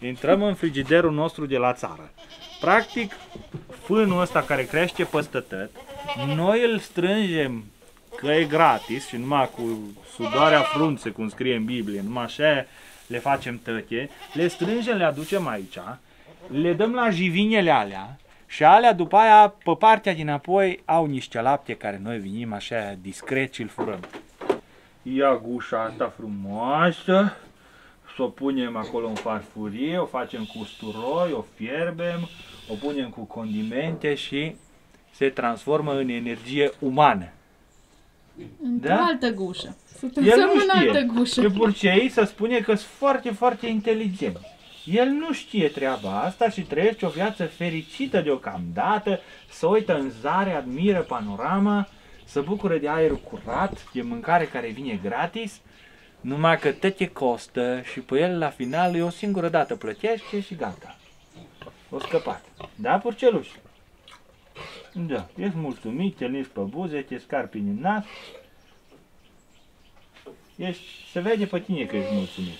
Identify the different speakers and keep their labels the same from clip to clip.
Speaker 1: intrăm în frigiderul nostru de la țară. Practic, fânul ăsta care crește peste tot, noi îl strângem că e gratis și numai cu sudoarea frunțe, cum scrie în Biblie, numai așa le facem tăche, le strângem, le aducem aici, le dăm la jivinele alea și alea după aia, pe partea din apoi, au niște lapte care noi vinim așa discret și îl furăm. Ia gușa asta frumoasă, să o punem acolo în farfurie, o facem cu usturoi, o fierbem, o punem cu condimente și se transformă în energie umană.
Speaker 2: Într-o
Speaker 1: Da?
Speaker 2: altă gușă. Să
Speaker 1: El
Speaker 2: tățăm
Speaker 1: nu
Speaker 2: în altă
Speaker 1: știe.
Speaker 2: gușă.
Speaker 1: Pe Burcei se spune că sunt foarte, foarte inteligenți. El nu știe treaba asta și trăiește o viață fericită deocamdată, să uită în zare, admiră panorama, să bucură de aer curat, de mâncare care vine gratis, numai că tot ce costă și pe el la final e o singură dată plătește și gata. O scăpat. Da, Purceluș? Da, ești mulțumit, te nici pe buze, te scarpi în nas, Ești, se vede pe tine că ești mulțumit.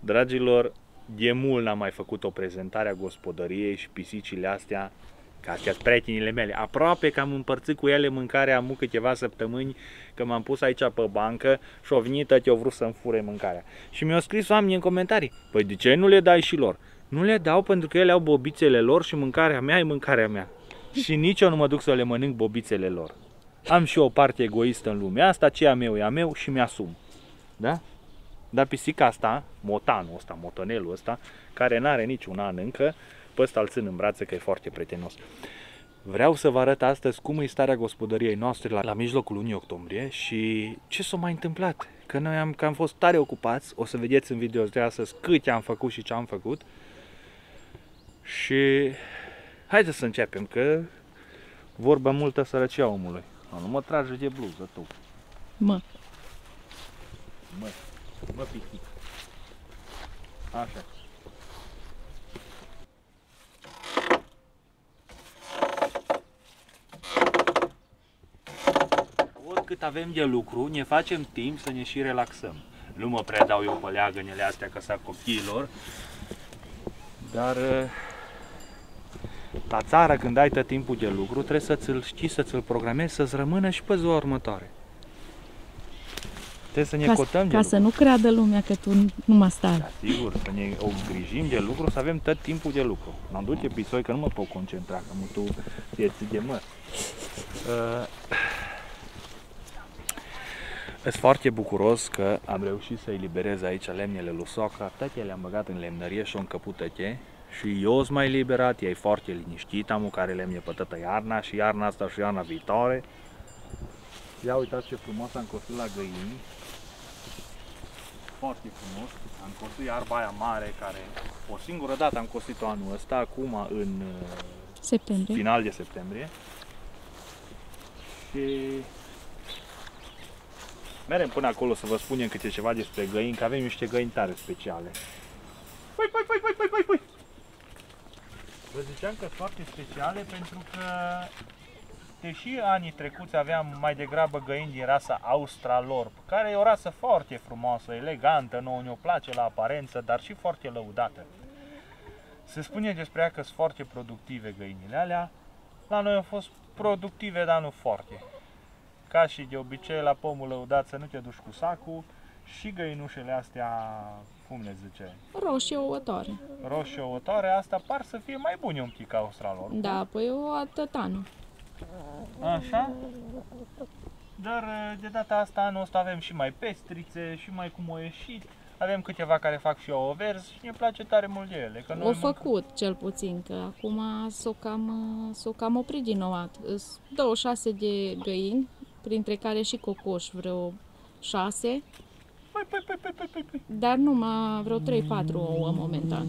Speaker 1: Dragilor, de mult n-am mai făcut o prezentare a gospodăriei și pisicile astea, ca astea sunt prietenile mele. Aproape că am împărțit cu ele mâncarea am câteva săptămâni, că m-am pus aici pe bancă și au venit tăti, au vrut să-mi fure mâncarea. Și mi-au scris oamenii în comentarii, păi de ce nu le dai și lor? Nu le dau pentru că ele au bobițele lor și mâncarea mea e mâncarea mea. Și nici eu nu mă duc să le mănânc bobițele lor. Am și eu o parte egoistă în lumea asta, ce a meu e a meu și mi-asum. Da? Dar pisica asta, motanul ăsta, motonelul ăsta, care n-are niciun an încă, pe ăsta îl țin în brațe că e foarte prietenos. Vreau să vă arăt astăzi cum e starea gospodăriei noastre la, la mijlocul lunii octombrie și ce s-a mai întâmplat. Că noi am, că am fost tare ocupați, o să vedeți în video de astăzi cât am făcut și ce am făcut. Și haideți să începem, că vorba multă sărăcia omului. Nu, nu mă trage de bluză tu.
Speaker 2: Mă,
Speaker 1: Mă, mă pisic. Așa. Oricât avem de lucru, ne facem timp să ne și relaxăm. Nu mă predau eu pe leagănele astea ca să copiilor, dar eh, la țară când ai tot timpul de lucru, trebuie să ți-l știi, să ți-l programezi, să-ți rămână și pe ziua următoare. Trebuie să ne
Speaker 2: ca,
Speaker 1: cotăm de
Speaker 2: ca
Speaker 1: lucru.
Speaker 2: să nu creadă lumea că tu nu mă stai.
Speaker 1: Da, sigur, să ne îngrijim de lucru, să avem tot timpul de lucru. M-am duce pisoi că nu mă pot concentra, că mă tu vieții de măr. Uh, Sunt foarte bucuros că am reușit să eliberez aici lemnele lui Soca. Toate le-am băgat în lemnărie și au încăput toate. Și eu sunt mai liberat, ea e foarte liniștit, am care lemne pe toată iarna și iarna asta și iarna viitoare. Ia uitați ce frumos am cosit la găini foarte frumos. Am cosit iarba aia mare care o singură dată am cosit-o anul ăsta, acum în uh,
Speaker 2: Septembrie.
Speaker 1: final de septembrie. Și merem până acolo să vă spunem câte ceva despre găini, că avem niște găini tare speciale. Păi, păi, păi, păi, păi, păi, păi. Vă ziceam că sunt foarte speciale pentru că deși anii trecuți aveam mai degrabă găini din rasa Australorp, care e o rasă foarte frumoasă, elegantă, nouă ne-o place la aparență, dar și foarte lăudată. Se spune despre ea că sunt foarte productive găinile alea, la noi au fost productive, dar nu foarte. Ca și de obicei la pomul lăudat să nu te duci cu sacul și găinușele astea, cum le zice,
Speaker 2: Roșie ouătoare.
Speaker 1: roșii ouătoare, asta par să fie mai bune un pic ca Australorp.
Speaker 2: Da, păi o atătană.
Speaker 1: Așa. Dar de data asta, anul ăsta avem și mai pestrițe și mai cum o ieșit. Avem câteva care fac și ouă verzi și ne place tare mult de ele. Că noi
Speaker 2: O
Speaker 1: mâncăm-
Speaker 2: făcut, cel puțin, că acum s-o cam, s-o cam oprit din nou. Îs 26 de găini, printre care și cocoș vreo 6,
Speaker 1: Păi, păi, păi, păi, păi, păi, păi.
Speaker 2: dar numai vreo 3-4 ouă momentan.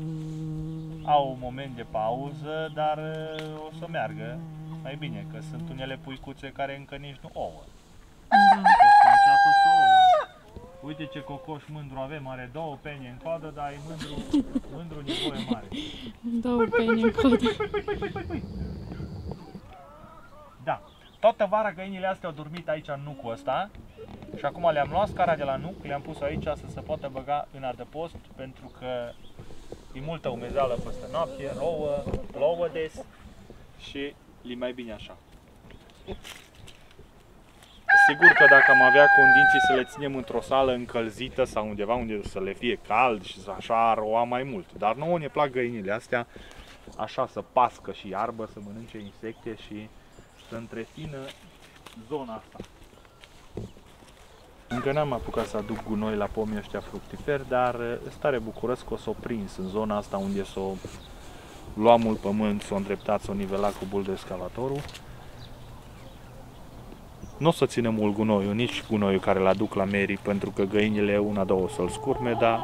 Speaker 1: Au un moment de pauză, dar uh, o să meargă mai bine, că sunt unele puicuțe care încă nici nu ouă.
Speaker 2: Da.
Speaker 1: O să înceapă să ouă. Uite ce cocoș mândru avem, are două pene în coadă, dar e mândru, mândru nevoie mare.
Speaker 2: Două pene în codă.
Speaker 1: Da. Toată vara găinile astea au dormit aici în nucul ăsta și acum le-am luat scara de la nuc, le-am pus aici să se poată băga în adăpost pentru că e multă umezeală peste noapte, rouă, plouă des și li mai bine așa. Sigur că dacă am avea condiții să le ținem într-o sală încălzită sau undeva unde să le fie cald și să așa roa mai mult. Dar nouă ne plac găinile astea așa să pască și iarbă, să mănânce insecte și să întrețină zona asta. Încă n-am apucat să aduc gunoi la pomii ăștia fructiferi, dar sunt tare bucuros că o să o prins în zona asta unde s-o lua mult pământ, s-o îndreptat, s-o nivela cu buldoescavatorul. Nu o să ținem mult gunoiul, nici gunoiul care îl aduc la Mary, pentru că găinile una, două să-l scurme, dar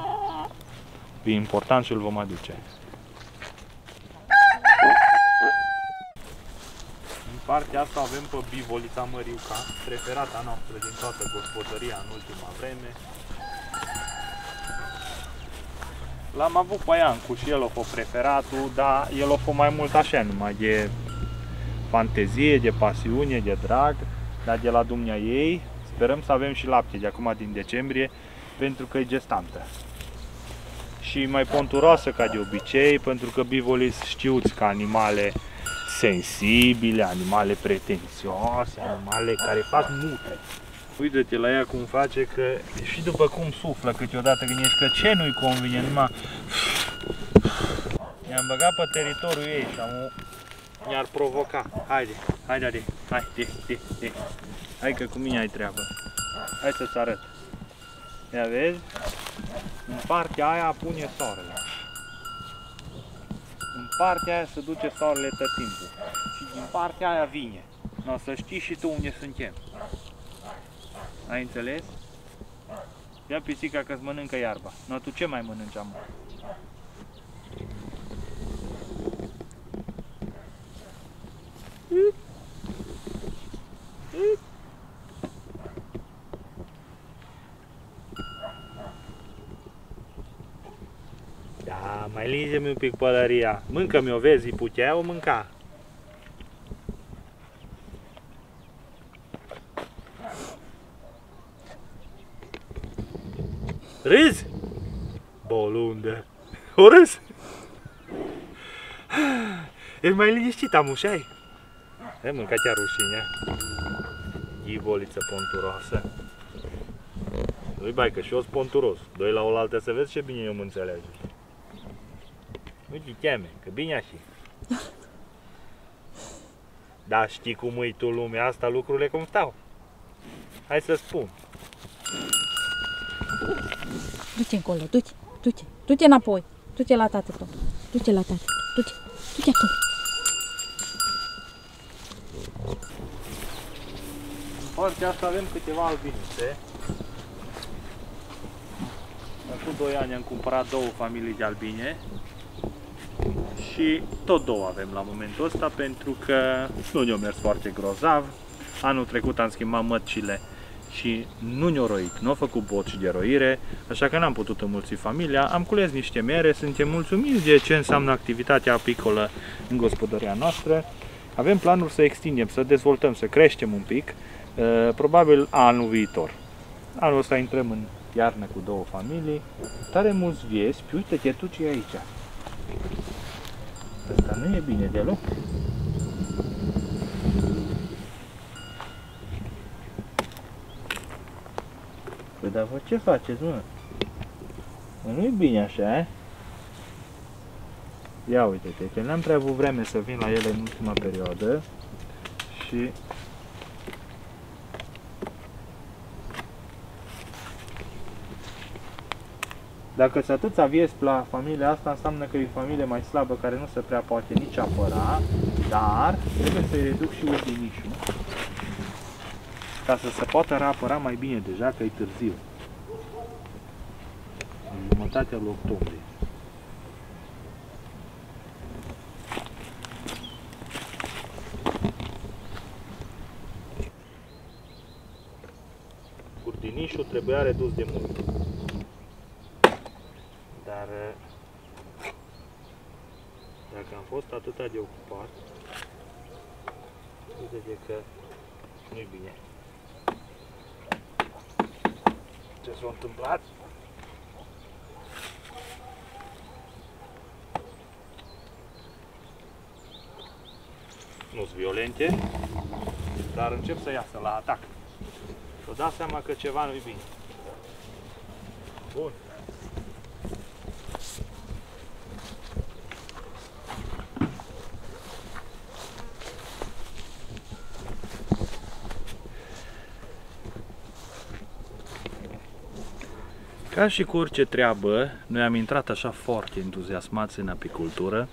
Speaker 1: e important și îl vom aduce. Partea asta avem pe bivolița Măriuca, preferata noastră din toată gospodăria în ultima vreme. L-am avut pe Iancu și el o fost preferatul, dar el o fost mai mult așa, numai de fantezie, de pasiune, de drag dar de la dumnea ei sperăm să avem și lapte de acum din decembrie pentru că e gestantă. Și mai ponturoasă ca de obicei, pentru că bivolis știuți ca animale sensibile, animale pretențioase, animale care fac mute. Uite-te la ea cum face că și după cum suflă câteodată gândești că ce nu-i convine, numai i-am băgat pe teritoriul ei și am i-ar provoca. Haide, haide, haide, hai, de, de, de. Hai că cu mine ai treabă. Hai să-ți arăt. Ia vezi? În partea aia pune soarele. În partea aia se duce soarele tot timpul. Și din partea aia vine. No, să știi și tu unde suntem. Ai înțeles? Ia pisica că-ți mănâncă iarba. No, tu ce mai mănânci, amă? Da, mai linge-mi un pic pălăria. Mâncă-mi o vezi, putea o mânca. Râzi? Bolundă. O râzi? E mai liniștit, amușai? E mânca chiar rușinea. Ivoliță ponturoasă. Nu-i bai că și eu sunt ponturos. Doi la oaltă să vezi ce bine eu mă înțelege. Uite, cheme, că bine așa. Da, știi cum e tu lumea asta, lucrurile cum stau. Hai să spun.
Speaker 2: Du-te încolo, du-te, du-te, du-te înapoi, du-te la tată tot, du-te la tată, du-te, du-te acolo.
Speaker 1: În partea asta avem câteva albinițe. Acum 2 ani am cumpărat două familii de albine și tot două avem la momentul ăsta pentru că nu ne-au mers foarte grozav. Anul trecut am schimbat măcile și nu ne-au roit, nu au făcut boci de roire, așa că n-am putut înmulți familia. Am cules niște mere, suntem mulțumiți de ce înseamnă activitatea apicolă în gospodăria noastră. Avem planuri să extindem, să dezvoltăm, să creștem un pic, uh, probabil anul viitor. Anul ăsta intrăm în iarnă cu două familii, tare mulți viespi, uite-te tu ce e aici. Asta nu e bine deloc. Păi dar vă ce faceți, mă? Mă, nu e bine așa, eh? Ia uite-te, că n-am prea avut vreme să vin la ele în ultima perioadă și Dacă se atâția vies la familia asta, înseamnă că e o familie mai slabă care nu se prea poate nici apăra, dar trebuie să-i reduc și uldinișul ca să se poată apăra mai bine deja că e târziu. În jumătatea lui octombrie. Curdinișul trebuia redus de mult. Dar dacă am fost atât de ocupat, Uite că nu-i bine. Ce s-a întâmplat? nu sunt violente, dar încep să iasă la atac. Și o dat seama că ceva nu-i bine. Bun. Ca și cu orice treabă, noi am intrat așa foarte entuziasmați în apicultură,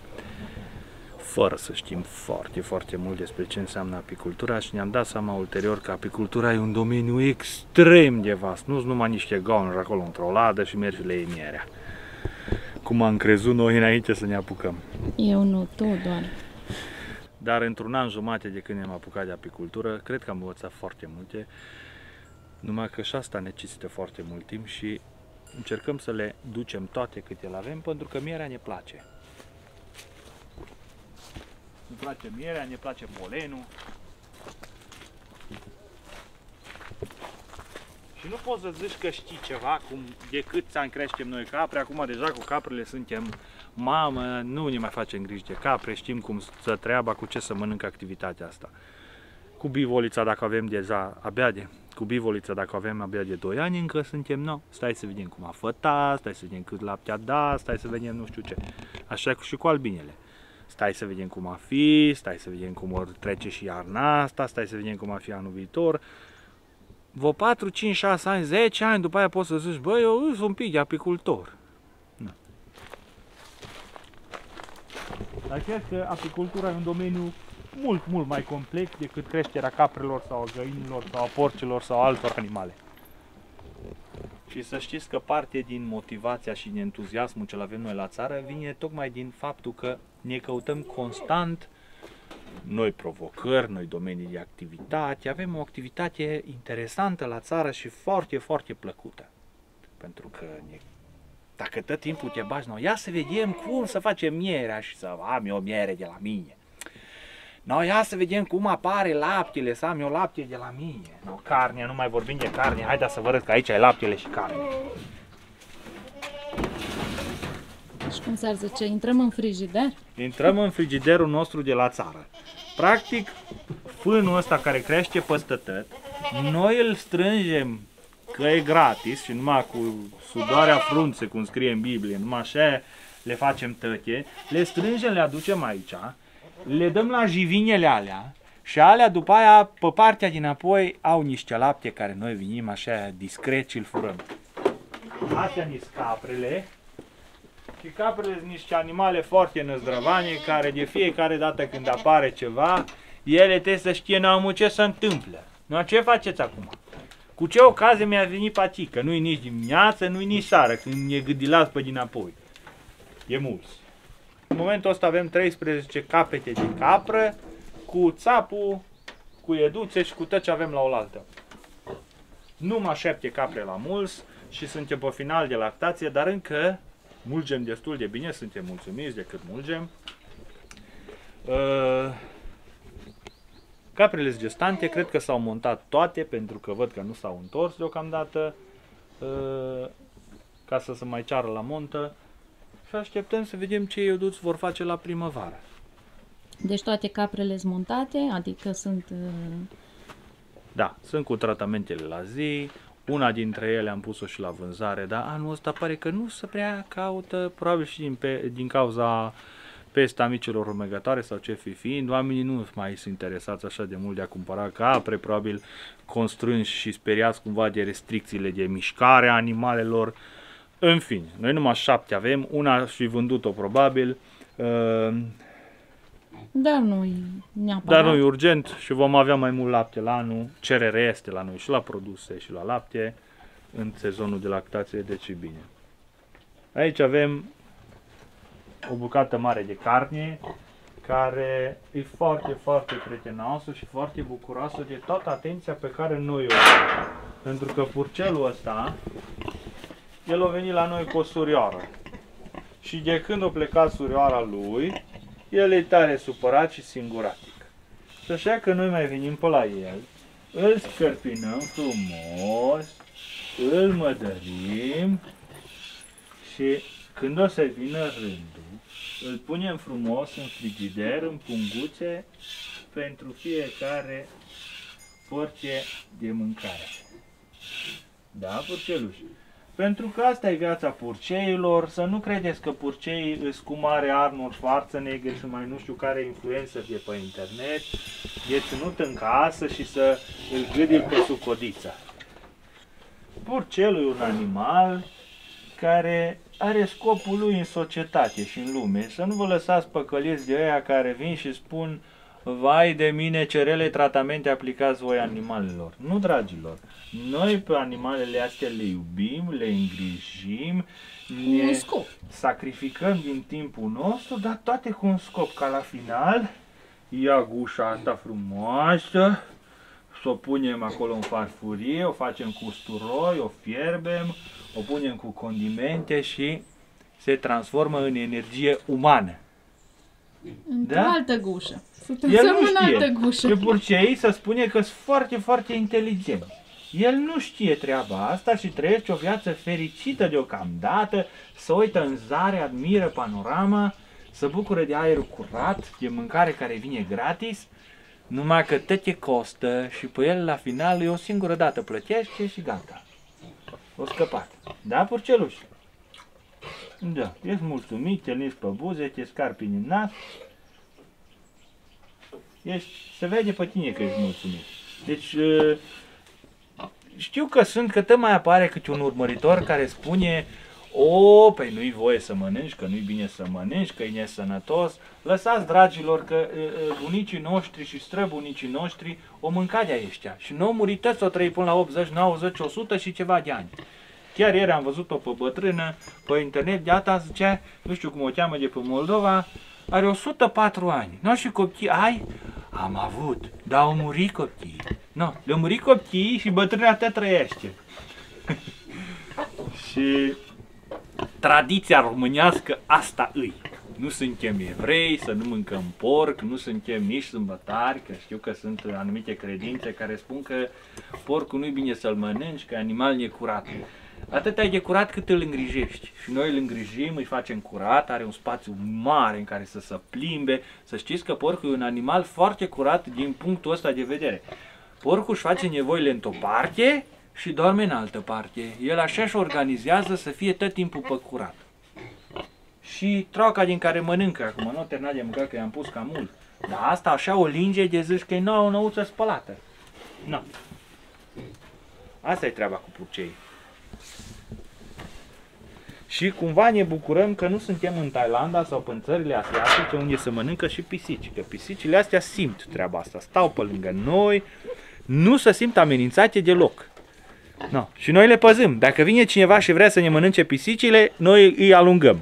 Speaker 1: fără să știm foarte, foarte mult despre ce înseamnă apicultura și ne-am dat seama ulterior că apicultura e un domeniu extrem de vast. Nu-s numai niște gaunuri acolo într-o ladă și mergi le mierea. Cum am crezut noi înainte să ne apucăm.
Speaker 2: Eu nu, tu doar.
Speaker 1: Dar într-un an jumate de când ne-am apucat de apicultură, cred că am învățat foarte multe. Numai că și asta necesită foarte mult timp și încercăm să le ducem toate câte le avem pentru că mierea ne place. Ne place mierea, ne place polenul. Și nu poți să zici că știi ceva cum de câți ani creștem noi capre, acum deja cu caprele suntem mamă, nu ne mai facem griji de capre, știm cum să treaba, cu ce să mănâncă activitatea asta. Cu bivolița dacă avem deja abia de, cu bivolița dacă avem abia de 2 ani încă suntem nou. Stai să vedem cum a fătat, stai să vedem cât lapte a dat, stai să vedem nu știu ce. Așa și cu albinele. Stai să vedem cum a fi, stai să vedem cum or trece și iarna asta, stai să vedem cum a fi anul viitor. Vă 4, 5, 6 ani, 10 ani, după aia poți să zici, băi, eu sunt un pic de apicultor. Na. Dar cred că apicultura e un domeniu mult, mult mai complex decât creșterea caprelor sau a găinilor sau a porcilor sau altor animale. Și să știți că parte din motivația și din entuziasmul ce avem noi la țară vine tocmai din faptul că ne căutăm constant noi provocări, noi domenii de activitate, avem o activitate interesantă la țară și foarte, foarte plăcută. Pentru că ne, dacă tot timpul te bagi, noi ia să vedem cum să facem mierea și să am eu miere de la mine. No, ia să vedem cum apare laptele, să am eu lapte de la mine. No, carnea, nu mai vorbim de carne, haide să vă arăt că aici ai laptele și carne.
Speaker 2: Și cum s-ar zice, intrăm în frigider?
Speaker 1: Intrăm în frigiderul nostru de la țară. Practic, fânul ăsta care crește peste tot, noi îl strângem că e gratis și numai cu sudoarea frunțe, cum scrie în Biblie, numai așa le facem tăche, le strângem, le aducem aici, le dăm la jivinele alea și alea după aia, pe partea din apoi, au niște lapte care noi vinim așa discret și îl furăm. Astea ni caprele și caprele sunt niște animale foarte năzdrăvane care de fiecare dată când apare ceva, ele trebuie să știe n ce se întâmplă. Nu, ce faceți acum? Cu ce ocazie mi-a venit patică? Nu-i nici dimineață, nu-i nici seară, când e gâdilat pe dinapoi. E mulți. În momentul ăsta avem 13 capete de capră, cu țapul, cu eduțe și cu tot ce avem la oaltă. Numai șapte capre la mulți și suntem pe final de lactație, dar încă mulgem destul de bine, suntem mulțumiți de cât mulgem. Uh, caprele gestante cred că s-au montat toate pentru că văd că nu s-au întors deocamdată uh, ca să se mai ceară la montă și așteptăm să vedem ce ioduți vor face la primăvară.
Speaker 2: Deci toate caprele sunt montate, adică sunt... Uh,
Speaker 1: da, sunt cu tratamentele la zi, una dintre ele am pus-o și la vânzare, dar anul ăsta pare că nu se prea caută, probabil și din, pe, din cauza pesta micilor rumegătoare sau ce fi fiind, oamenii nu mai sunt interesați așa de mult de a cumpăra capre, probabil constrânși și speriați cumva de restricțiile de mișcare a animalelor, în fine, noi numai șapte avem, una și vândut-o probabil. Uh,
Speaker 2: dar nu neapărat.
Speaker 1: Dar nu e urgent și vom avea mai mult lapte la anul. Cerere este la noi și la produse și la lapte în sezonul de lactație, deci e bine. Aici avem o bucată mare de carne care e foarte, foarte prietenoasă și foarte bucuroasă de toată atenția pe care noi o avem. Pentru că purcelul ăsta el a venit la noi cu o surioară. Și de când a plecat surioara lui, el e tare supărat și singuratic. Și așa că noi mai venim pe la el, îl scărpinăm frumos, îl mădărim și când o să vină rândul, îl punem frumos în frigider, în punguțe, pentru fiecare porție de mâncare. Da, purceluși? Pentru că asta e viața purceilor, să nu credeți că purceii îs cu mare Arnold Schwarzenegger și mai nu știu care influență de pe internet, e ținut în casă și să îl gâdi pe sucodița. Purcelul e un animal care are scopul lui în societate și în lume. Să nu vă lăsați păcăliți de aia care vin și spun Vai de mine, ce rele tratamente aplicați voi animalelor. Nu, dragilor, noi pe animalele astea le iubim, le îngrijim,
Speaker 2: ne un scop.
Speaker 1: sacrificăm din timpul nostru, dar toate cu un scop, ca la final, ia gușa asta frumoasă, să o punem acolo în farfurie, o facem cu usturoi, o fierbem, o punem cu condimente și se transformă în energie umană.
Speaker 2: Într-o da? altă gușă.
Speaker 1: El nu știe. Altă gușă. Că burcei să spune că sunt foarte, foarte inteligenți. El nu știe treaba asta și trăiește o viață fericită deocamdată, să uită în zare, admiră panorama, să bucură de aer curat, de mâncare care vine gratis, numai că te costă și pe el la final e o singură dată plătește și gata. O scăpat. Da, purceluș? Da, ești mulțumit, te pe buze, te scarpi în nas. Ești, se vede pe tine că ești mulțumit. Deci, știu că sunt, că tot mai apare câte un urmăritor care spune o, păi nu-i voie să mănânci, că nu-i bine să mănânci, că e nesănătos. Lăsați, dragilor, că uh, bunicii noștri și străbunicii noștri o mânca de ăștia. Și nu au murit toți o trăi până la 80, 90, 100 și ceva de ani. Chiar ieri am văzut-o pe bătrână, pe internet, de asta zicea, nu știu cum o cheamă de pe Moldova, are 104 ani. Nu și copii ai? Am avut, dar au murit copii. Nu, le-au murit copii și bătrâna te trăiește. și tradiția românească asta îi. Nu suntem evrei, să nu mâncăm porc, nu suntem nici sâmbătari, că știu că sunt anumite credințe care spun că porcul nu-i bine să-l mănânci, că animal necurat. Atât ai de curat cât îl îngrijești. Și noi îl îngrijim, îi facem curat, are un spațiu mare în care să se plimbe. Să știți că porcul e un animal foarte curat din punctul ăsta de vedere. Porcul își face nevoile într-o parte și doarme în altă parte. El așa își organizează să fie tot timpul pe curat. Și troca din care mănâncă, acum nu terminat de mâncat că i-am pus cam mult. Dar asta așa o linge de zici că e nouă o năuță spălată. Nu. Asta e treaba cu purcei. Și cumva ne bucurăm că nu suntem în Thailanda sau în țările asiatice unde se mănâncă și pisici. Că pisicile astea simt treaba asta, stau pe lângă noi, nu se simt amenințate deloc. No. Și noi le păzim. Dacă vine cineva și vrea să ne mănânce pisicile, noi îi alungăm.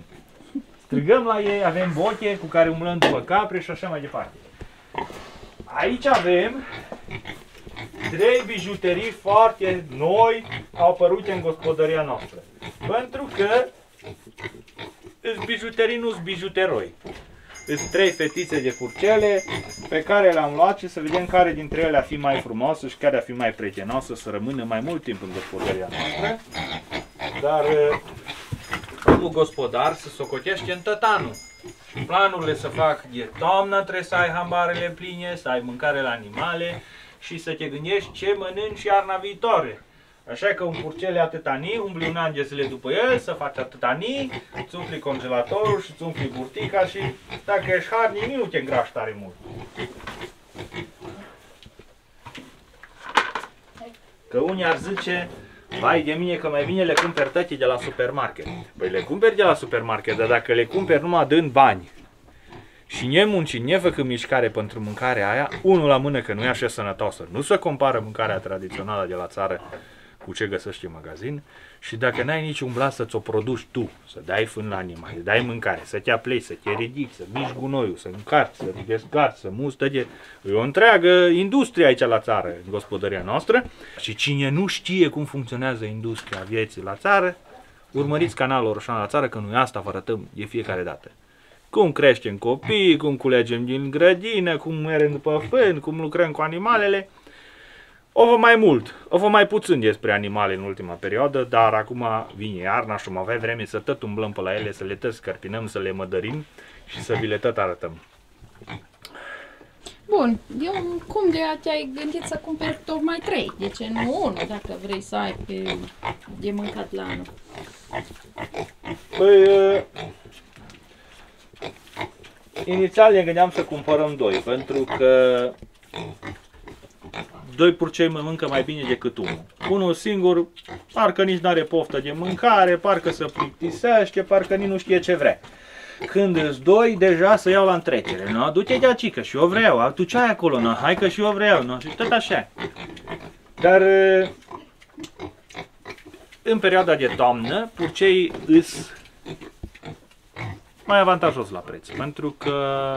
Speaker 1: Strigăm la ei, avem boche cu care umblăm după capre și așa mai departe. Aici avem trei bijuterii foarte noi au apărut în gospodăria noastră. Pentru că Îs bijuterii, nu bijuteroi. Sunt trei fetițe de furcele pe care le-am luat și să vedem care dintre ele a fi mai frumoasă și care a fi mai prietenoasă să rămână mai mult timp în gospodăria noastră. Dar omul gospodar se socotește în tot anul. Și planurile să fac de toamnă, trebuie să ai hambarele pline, să ai mâncare la animale și să te gândești ce mănânci iarna viitoare. Așa că un curcel e atâta ni, umbli un an de zile după el, să faci atâta ni, îți umfli congelatorul și îți umfli burtica și dacă ești harnic, nu te îngrași tare mult. Că unii ar zice, vai de mine că mai bine le cumperi tătii de la supermarket. Păi le cumperi de la supermarket, dar dacă le cumperi numai dând bani și ne munci, ne făcând mișcare pentru mâncarea aia, unul la mână că nu e așa sănătoasă. Nu se compară mâncarea tradițională de la țară cu ce găsești în magazin și dacă n-ai niciun blas să-ți o produci tu, să dai fân la animale, să dai mâncare, să te apleci, să te ridici, să miști gunoiul, să încarci, să descarci, să mustă de... E o întreagă industrie aici la țară, în gospodăria noastră și cine nu știe cum funcționează industria vieții la țară, urmăriți canalul Roșan la țară, că noi asta vă arătăm de fiecare dată. cum creștem copii, cum culegem din grădină, cum mergem după fân, cum lucrăm cu animalele. O vă mai mult, o vă mai puțin despre animale în ultima perioadă, dar acum vine iarna și mai avea vreme să tot umblăm pe la ele, să le tot scărpinăm, să le mădărim și să vi le tot arătăm.
Speaker 2: Bun, eu cum de te-ai gândit să cumperi tocmai trei? De ce nu unul, dacă vrei să ai pe de mâncat la anul?
Speaker 1: Păi, uh, inițial ne gândeam să cumpărăm doi, pentru că doi purcei mănâncă mai bine decât unul. Unul singur, parcă nici nu are poftă de mâncare, parcă se plictisește, parcă nici nu știe ce vrea. Când îți doi, deja să iau la întrecere. Nu, du-te de aici, că și eu vreau. Tu ce ai acolo? Nu, hai că și eu vreau. Nu, și tot așa. Dar în perioada de toamnă, purcei îs mai avantajos la preț, pentru că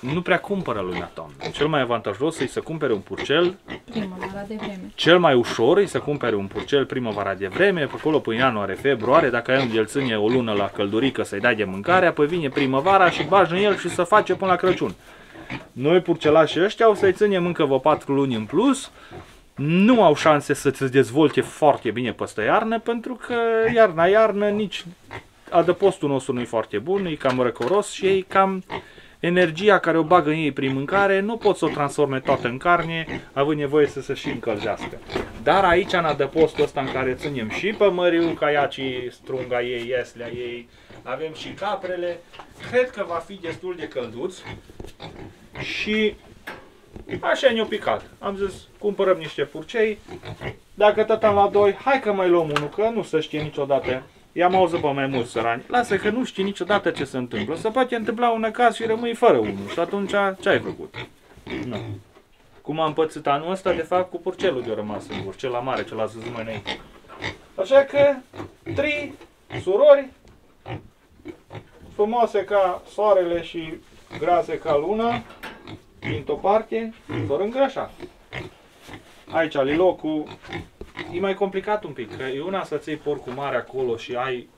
Speaker 1: nu prea cumpără lumea toamnă. Cel mai avantajos e să cumpere un purcel
Speaker 2: Primăvara de vreme.
Speaker 1: cel mai ușor e să cumpere un purcel primăvara de vreme, pe acolo până ianuarie, februarie, dacă ai unde el ține o lună la căldurică să-i dai de mâncare, apoi vine primăvara și bagi în el și să face până la Crăciun. Noi purcelașii ăștia o să-i ținem încă vă 4 luni în plus, nu au șanse să se dezvolte foarte bine peste iarnă, pentru că iarna-iarnă nici adăpostul nostru nu e foarte bun, e cam răcoros și e cam energia care o bagă în ei prin mâncare, nu pot să o transforme toată în carne, având nevoie să se și încălzească. Dar aici, în adăpostul ăsta în care ținem și pămăriu, caiacii, strunga ei, ieslea ei, avem și caprele, cred că va fi destul de călduț și așa ne-o picat. Am zis, cumpărăm niște purcei, dacă tot am la doi, hai că mai luăm unul, că nu se știe niciodată. I-am auzit pe mai mulți sărani. Lasă că nu știi niciodată ce se întâmplă. Se poate întâmpla un caz și rămâi fără unul. Și atunci ce ai făcut? Nu. Cum am pățit anul ăsta, de fapt, cu purcelul de-a rămas singur. Cel la mare, cel a zis mai înainte. Așa că, trei surori, frumoase ca soarele și grase ca luna, dintr-o parte, doar îngrășat. Aici, lilocul, e mai complicat un pic, că e una să ții porcul mare acolo și ai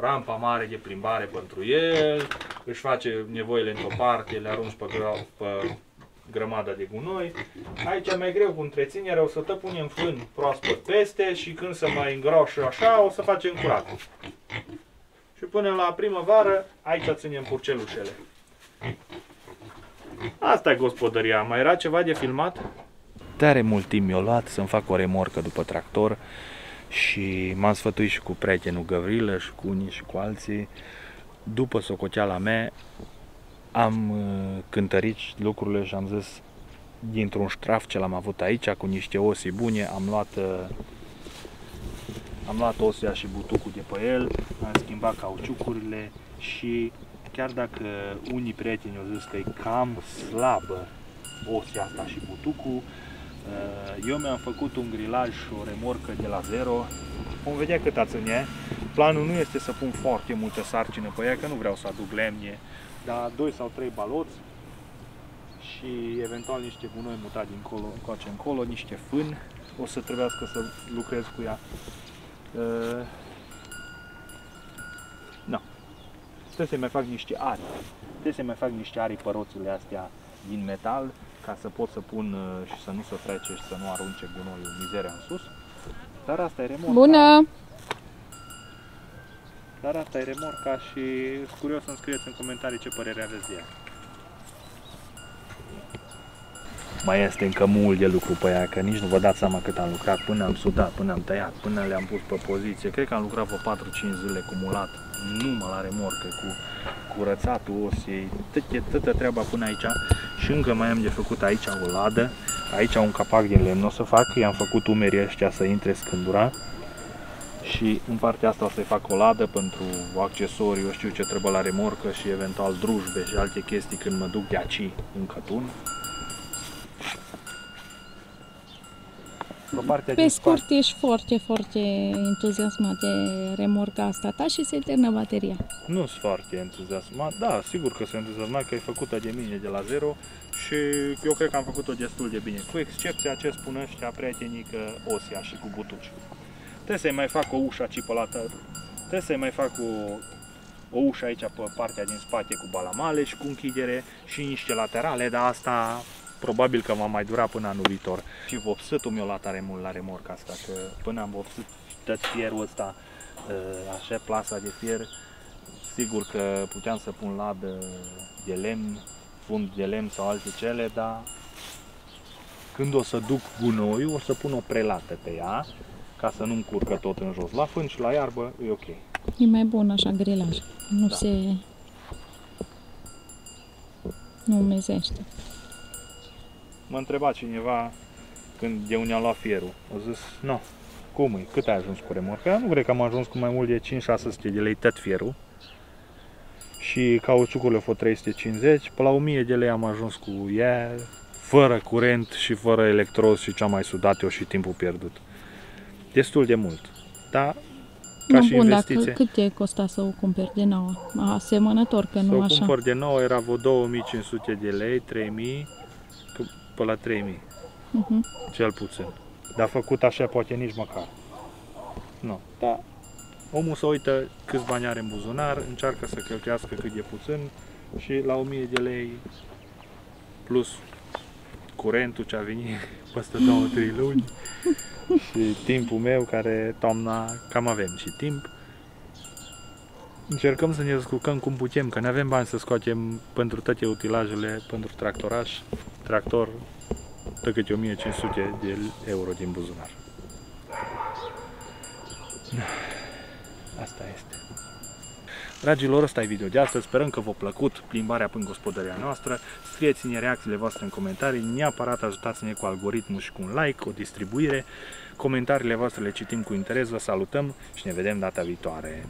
Speaker 1: rampa mare de plimbare pentru el, își face nevoile într-o parte, le arunci pe, gra- pe grămada de gunoi. Aici e mai greu cu întreținere, o să te punem fân proaspăt peste și când se mai îngroșă așa, o să facem curat. Și până la primăvară, aici ținem purcelușele. Asta e gospodăria. Mai era ceva de filmat? Tare mult timp mi-a luat să-mi fac o remorcă după tractor și m-am sfătuit și cu prietenul Gavrilă și cu unii și cu alții. După socoteala mea am uh, cântărit lucrurile și am zis dintr-un ștraf ce l-am avut aici cu niște osi bune, am luat uh, am luat osia și butucul de pe el, am schimbat cauciucurile și chiar dacă unii prieteni au zis că e cam slabă osia asta și butucul, uh, eu mi-am făcut un grilaj și o remorcă de la zero. Vom vedea cât ați în ea. Planul nu este să pun foarte multă sarcină pe ea, că nu vreau să aduc lemne, dar 2 sau 3 baloți și eventual niște gunoi mutat dincolo, încoace încolo, niște fân. O să trebuiască să lucrez cu ea. Uh, no. Trebuie să mai fac niște ari. Trebuie să mai fac niște ari pe roțile astea din metal ca să pot să pun uh, și să nu se frece și să nu arunce gunoiul mizerea în sus. Dar asta e remorca.
Speaker 2: Bună!
Speaker 1: Dar asta e remorca și sunt curios să-mi scrieți în comentarii ce părere aveți de ea. Mai este încă mult de lucru pe ea, că nici nu vă dați seama cât am lucrat, până am sudat, până am tăiat, până le-am pus pe poziție. Cred că am lucrat vreo 4-5 zile cumulat, numai la remorcă, cu curățatul osiei, tăte, tătă treaba până aici și încă mai am de făcut aici o ladă, aici un capac din lemn o să fac, i-am făcut umerii ăștia să intre scândura și în partea asta o să-i fac o ladă pentru accesorii, eu știu ce trebuie la remorcă și eventual drujbe și alte chestii când mă duc de aici în Cătun. Pe partea
Speaker 2: Pe
Speaker 1: din
Speaker 2: scurt,
Speaker 1: spate-
Speaker 2: ești foarte, foarte entuziasmat de remorca asta ta și se termină bateria.
Speaker 1: Nu sunt foarte entuziasmat. Da, sigur că sunt entuziasmat că e făcută de mine de la zero și eu cred că am făcut-o destul de bine. Cu excepția ce spun ăștia prietenii că osia și cu butuci. Trebuie să-i mai fac o ușă cipălată, trebuie să-i mai fac o o ușă aici pe partea din spate cu balamale și cu închidere și niște laterale, dar asta probabil că va mai dura până anul viitor. Și vopsătul mi-a luat tare mult la remorca asta, că până am vopsit tot fierul ăsta, ă, așa plasa de fier, sigur că puteam să pun ladă de lemn, fund de lemn sau alte cele, dar când o să duc gunoiul, o să pun o prelată pe ea, ca să nu-mi curcă tot în jos. La fân și la iarbă e ok.
Speaker 2: E mai bun așa grilaj. Nu
Speaker 1: Da.
Speaker 2: se... Nu umezește.
Speaker 1: M-a întrebat cineva când de unde am luat fierul. A zis, nu, cum e? Cât ai ajuns cu remorca? Eu nu cred că am ajuns cu mai mult de 5-600 de lei tot fierul. Și cauciucul a fost 350, pe la 1000 de lei am ajuns cu ea, fără curent și fără electroz și ce-am mai sudat eu și timpul pierdut. Destul de mult. Dar ca
Speaker 2: Nu,
Speaker 1: și
Speaker 2: bun, dacă
Speaker 1: investiție,
Speaker 2: cât te costa să o cumperi de nouă? Asemănător, că
Speaker 1: să
Speaker 2: nu
Speaker 1: o
Speaker 2: așa.
Speaker 1: cumpăr de nou era vreo 2500 de lei, 3000, că- pe la 3000.
Speaker 2: Mhm.
Speaker 1: cel puțin. Dar făcut așa poate nici măcar. Nu. Da. Omul să uită câți bani are în buzunar, încearcă să cheltuiască cât de puțin și la 1000 de lei plus curentul ce a venit peste 2-3 luni și timpul meu care toamna cam avem și timp. Încercăm să ne descurcăm cum putem, că nu avem bani să scoatem pentru toate utilajele, pentru tractoraș, tractor, dă câte 1500 de euro din buzunar. Asta este. Dragilor, ăsta e video de astăzi. Sperăm că v-a plăcut plimbarea prin gospodăria noastră. Scrieți-ne reacțiile voastre în comentarii. Neapărat ajutați-ne cu algoritmul și cu un like, o distribuire. Comentariile voastre le citim cu interes. Vă salutăm și ne vedem data viitoare.